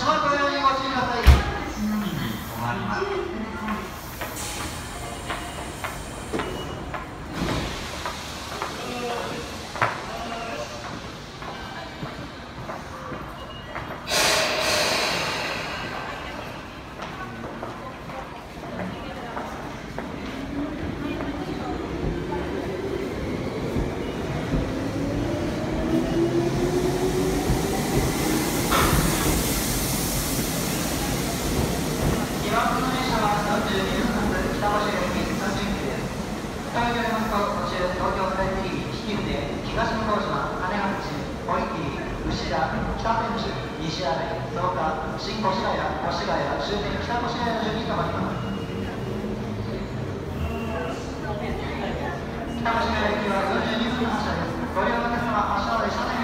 Shabbat. りますと、途中、東京スカイツリー、七福で、東向島、金ヶ口、小池、牛田、北千住、西新井、草加、新越谷、越谷、周辺北越谷